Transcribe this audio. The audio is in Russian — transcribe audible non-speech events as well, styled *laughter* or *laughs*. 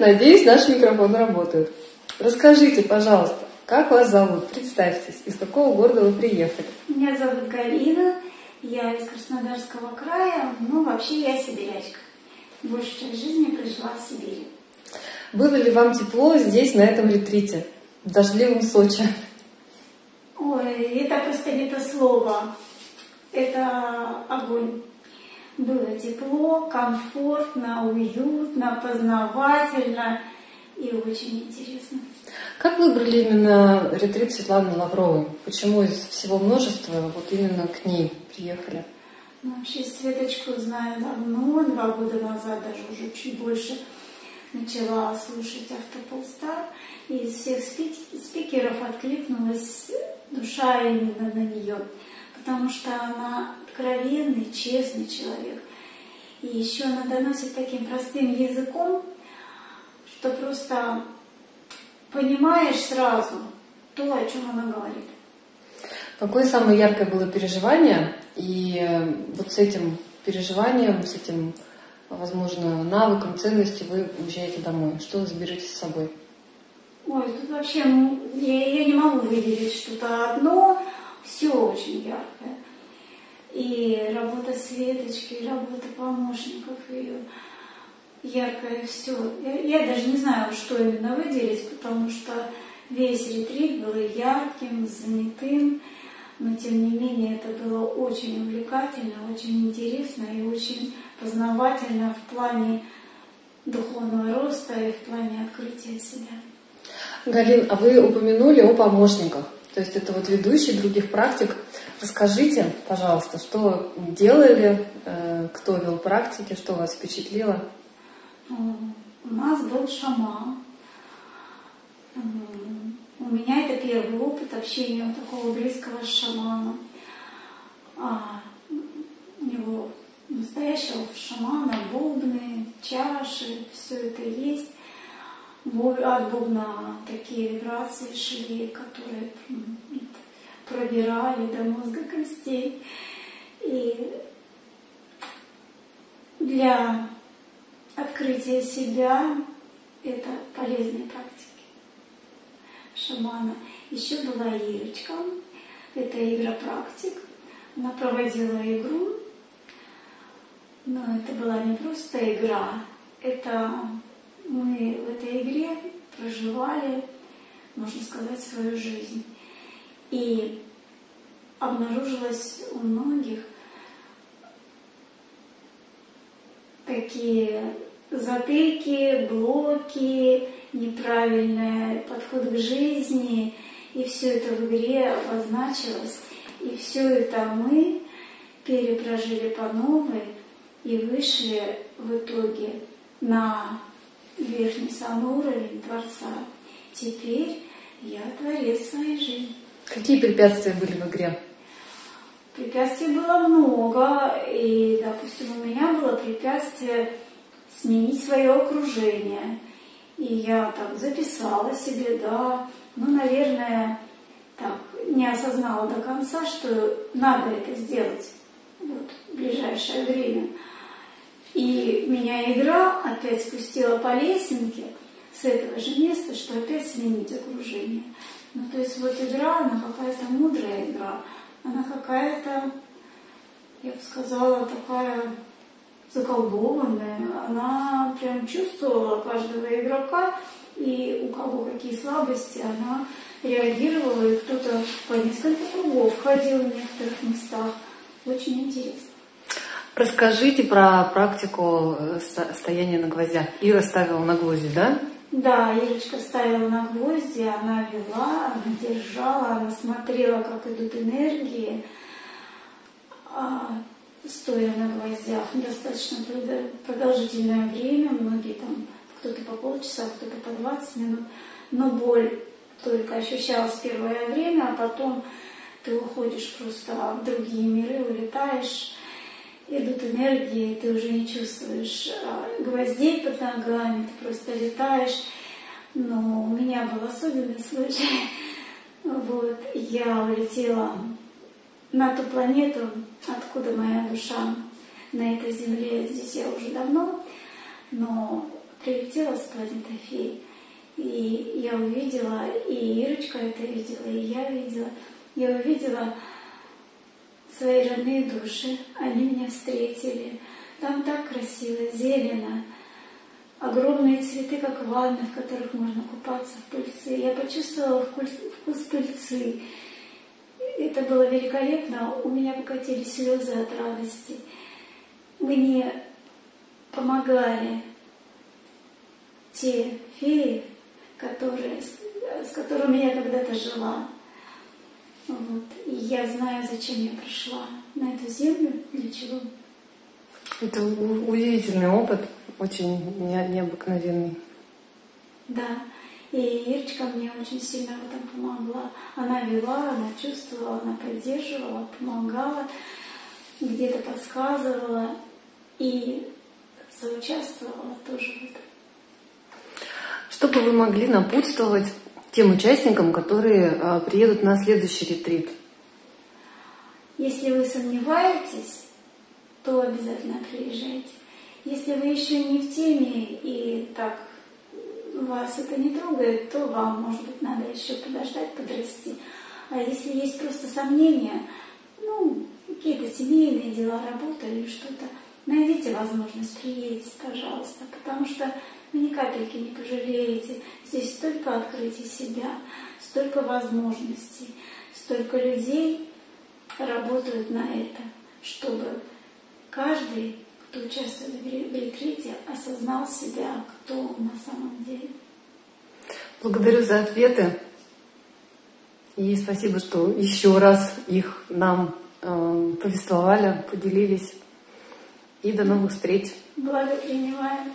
Надеюсь, наш микрофон работает. Расскажите, пожалуйста, как вас зовут? Представьтесь, из какого города вы приехали? Меня зовут Галина, я из Краснодарского края, ну вообще я сибирячка. Большую часть жизни прожила в Сибири. Было ли вам тепло здесь, на этом ретрите, в дождливом Сочи? Ой, это просто не то слово, это огонь. Было тепло, комфортно, уютно, познавательно и очень интересно. Как выбрали именно ретрит Светланы Лавровой? Почему из всего множества вот именно к ней приехали? Ну, вообще Светочку знаю давно, два года назад, даже уже чуть больше, начала слушать Автополстар. И из всех спикеров откликнулась душа именно на нее, потому что она откровенный, честный человек. И еще она доносит таким простым языком, что просто понимаешь сразу то, о чем она говорит. Какое самое яркое было переживание? И э, вот с этим переживанием, с этим, возможно, навыком, ценностью вы уезжаете домой. Что вы заберете с собой? Ой, тут вообще я, я не могу выделить что-то одно, все очень яркое. И работа Светочки, и работа помощников ее яркое все. Я, я даже не знаю, что именно выделить, потому что весь ретрит был ярким, занятым, но тем не менее это было очень увлекательно, очень интересно и очень познавательно в плане духовного роста и в плане открытия себя. Галин, а вы упомянули о помощниках, то есть это вот ведущие других практик. Расскажите, пожалуйста, что делали, э, кто вел практики, что вас впечатлило? У нас был шаман. У меня это первый опыт общения такого близкого с шаманом. А, у него настоящего шамана, бубны, чаши, все это есть от бубна такие вибрации шли, которые пробирали до мозга костей. И для открытия себя это полезные практики шамана. Еще была Ирочка, это игра практик. Она проводила игру, но это была не просто игра, это мы в этой игре проживали, можно сказать, свою жизнь. И обнаружилось у многих такие затыки, блоки, неправильный подход к жизни, и все это в игре обозначилось, и все это мы перепрожили по новой и вышли в итоге на верхний самый уровень Творца. Теперь я творец своей жизни. Какие препятствия были в игре? Препятствий было много, и, допустим, у меня было препятствие сменить свое окружение. И я так записала себе, да, ну, наверное, так, не осознала до конца, что надо это сделать вот, в ближайшее время. И меня игра опять спустила по лесенке с этого же места, что опять сменить окружение. Ну, то есть вот игра, она какая-то мудрая игра, она какая-то, я бы сказала, такая заколдованная. Она прям чувствовала каждого игрока, и у кого какие слабости, она реагировала, и кто-то по несколько кругов ходил в некоторых местах. Очень интересно. Расскажите про практику э, стояния на гвоздях. Ира ставила на гвозди, да? Да, Ирочка ставила на гвозди, она вела, она держала, она смотрела, как идут энергии, а, стоя. Достаточно продолжительное время, многие там, кто-то по полчаса, кто-то по 20 минут, но боль только ощущалась первое время, а потом ты уходишь просто в другие миры, улетаешь идут энергии, ты уже не чувствуешь а, гвоздей под ногами, ты просто летаешь. Но у меня был особенный случай. *laughs* Вот, я улетела на ту планету, откуда моя душа на этой земле. Здесь я уже давно, но прилетела с планеты фей. И я увидела, и Ирочка это видела, и я видела. Я увидела свои родные души. Они меня встретили. Там так красиво, зелено. Огромные цветы, как ванны, в которых можно купаться в пыльце. Я почувствовала вкус, вкус пыльцы. Это было великолепно. У меня покатились слезы от радости. Мне помогали те феи, которые, с которыми я когда-то жила. Вот. И я знаю, зачем я пришла на эту землю, для чего. Это удивительный опыт, очень необыкновенный. Да. И Ирочка мне очень сильно в этом помогла. Она вела, она чувствовала, она поддерживала, помогала, где-то подсказывала и соучаствовала тоже в этом. Что бы вы могли напутствовать тем участникам, которые а, приедут на следующий ретрит? Если вы сомневаетесь, то обязательно приезжайте. Если вы еще не в теме и так вас это не трогает, то вам, может быть, надо еще подождать, подрасти. А если есть просто сомнения, ну, какие-то семейные дела, работа или что-то, найдите возможность, приедете, пожалуйста, потому что вы ни капельки не пожалеете. Здесь столько открытий себя, столько возможностей, столько людей работают на это, чтобы каждый, кто участвует в ретрите, осознал себя, кто он на самом деле. Благодарю за ответы. И спасибо, что еще раз их нам э, повествовали, поделились. И до новых встреч. Благо принимаем.